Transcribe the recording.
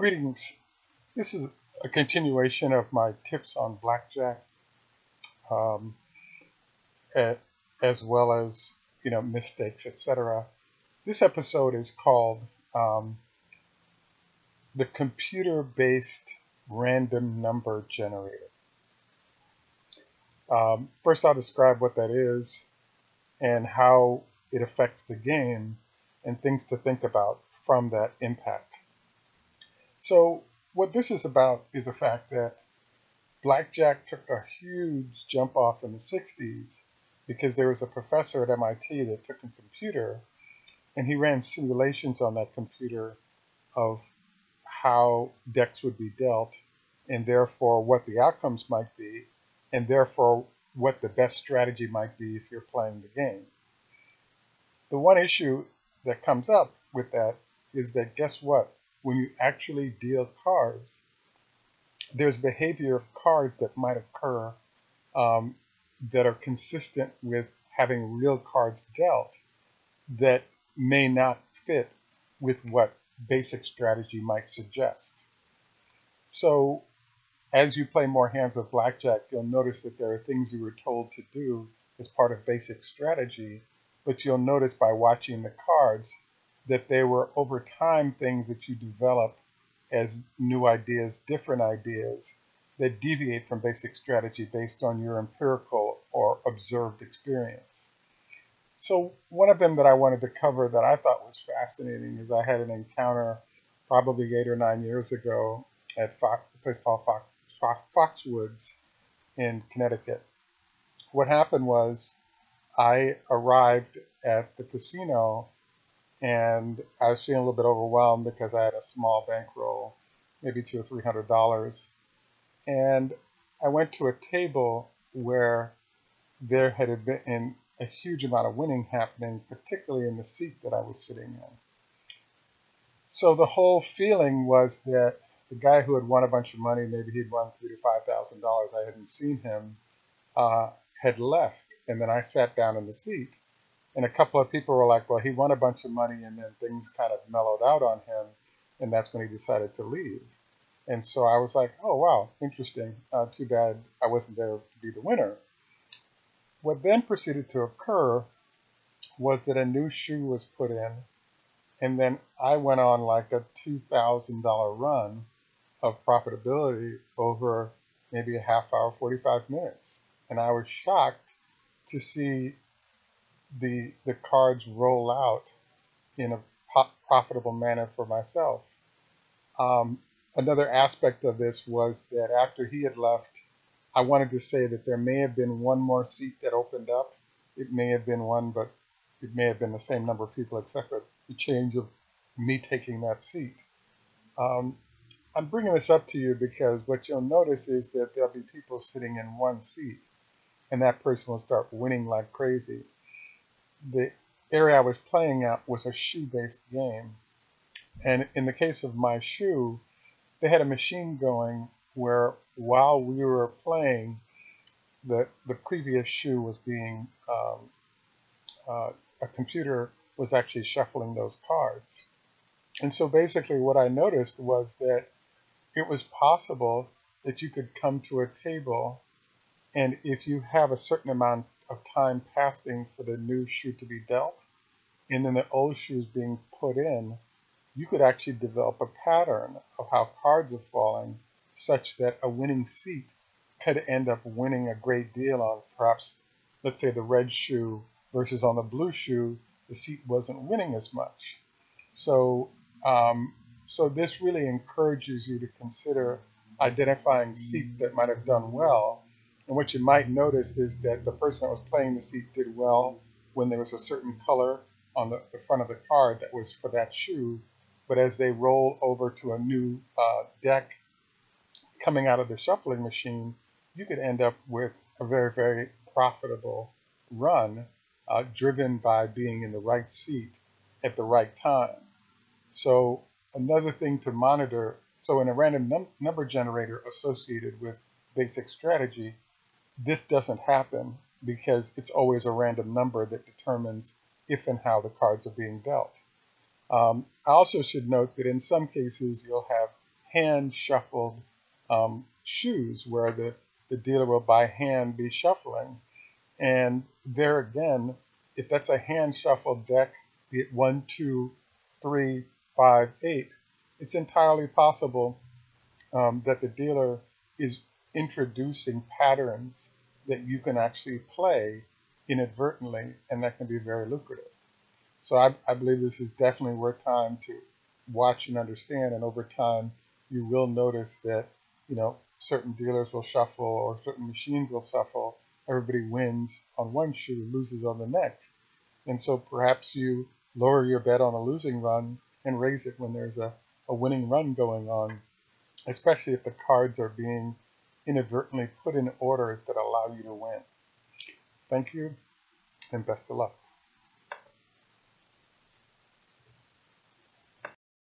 Greetings. This is a continuation of my tips on blackjack, um, as well as you know mistakes, etc. This episode is called um, the computer-based random number generator. Um, first, I'll describe what that is and how it affects the game and things to think about from that impact. So what this is about is the fact that blackjack took a huge jump off in the 60s because there was a professor at MIT that took a computer and he ran simulations on that computer of how decks would be dealt and therefore what the outcomes might be and therefore what the best strategy might be if you're playing the game. The one issue that comes up with that is that guess what? When you actually deal cards, there's behavior of cards that might occur um, that are consistent with having real cards dealt that may not fit with what basic strategy might suggest. So as you play more hands of blackjack, you'll notice that there are things you were told to do as part of basic strategy, but you'll notice by watching the cards that they were over time things that you develop as new ideas, different ideas that deviate from basic strategy based on your empirical or observed experience. So one of them that I wanted to cover that I thought was fascinating is I had an encounter probably eight or nine years ago at Fox, a place called Fox, Foxwoods in Connecticut. What happened was I arrived at the casino and I was feeling a little bit overwhelmed because I had a small bankroll, maybe two or three hundred dollars. And I went to a table where there had been a huge amount of winning happening, particularly in the seat that I was sitting in. So the whole feeling was that the guy who had won a bunch of money, maybe he'd won three to five thousand dollars, I hadn't seen him, uh, had left. And then I sat down in the seat. And a couple of people were like, well, he won a bunch of money and then things kind of mellowed out on him. And that's when he decided to leave. And so I was like, oh, wow, interesting. Uh, too bad I wasn't there to be the winner. What then proceeded to occur was that a new shoe was put in. And then I went on like a $2,000 run of profitability over maybe a half hour, 45 minutes. And I was shocked to see the, the cards roll out in a profitable manner for myself. Um, another aspect of this was that after he had left, I wanted to say that there may have been one more seat that opened up. It may have been one, but it may have been the same number of people, except for the change of me taking that seat. Um, I'm bringing this up to you because what you'll notice is that there'll be people sitting in one seat and that person will start winning like crazy. The area I was playing at was a shoe-based game. And in the case of my shoe, they had a machine going where while we were playing, the, the previous shoe was being, um, uh, a computer was actually shuffling those cards. And so basically what I noticed was that it was possible that you could come to a table and if you have a certain amount of time passing for the new shoe to be dealt and then the old shoes being put in, you could actually develop a pattern of how cards are falling such that a winning seat could end up winning a great deal on perhaps, let's say, the red shoe versus on the blue shoe, the seat wasn't winning as much. So um, so this really encourages you to consider identifying seat that might have done well. And what you might notice is that the person that was playing the seat did well when there was a certain color on the, the front of the card that was for that shoe. But as they roll over to a new uh, deck coming out of the shuffling machine, you could end up with a very, very profitable run uh, driven by being in the right seat at the right time. So Another thing to monitor, so in a random num number generator associated with basic strategy, this doesn't happen because it's always a random number that determines if and how the cards are being dealt. Um, I also should note that in some cases you'll have hand shuffled um, shoes where the, the dealer will by hand be shuffling. And there again, if that's a hand shuffled deck, be it one, two, three, five, eight, it's entirely possible um, that the dealer is introducing patterns that you can actually play inadvertently, and that can be very lucrative. So I, I believe this is definitely worth time to watch and understand, and over time, you will notice that you know certain dealers will shuffle or certain machines will shuffle. Everybody wins on one shoe, loses on the next, and so perhaps you lower your bet on a losing run and raise it when there's a, a winning run going on, especially if the cards are being inadvertently put in orders that allow you to win. Thank you and best of luck.